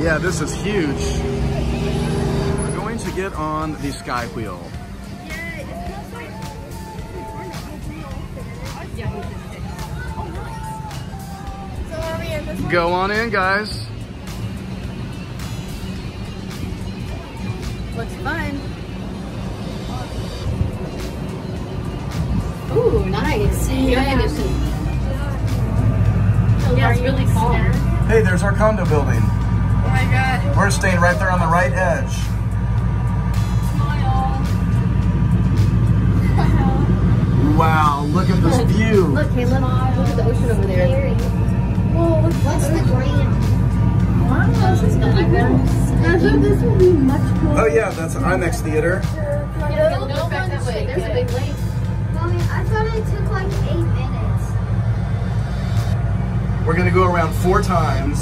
Yeah, this is huge. We're going to get on the sky wheel. Go on in, guys. Looks fun. Ooh, nice. Yeah, yeah it's really calm. Hey, there's our condo building. Oh my god. We're staying right there on the right edge. Wow, look at this view. Look, Caleb, look at the ocean over there. Whoa, what's the grand? Wow, this is like that. this will be much cooler. Oh yeah, that's an IMAX Theater. Caleb, look back that way. There's a big lake. Mommy, I thought it took like eight minutes. We're gonna go around four times.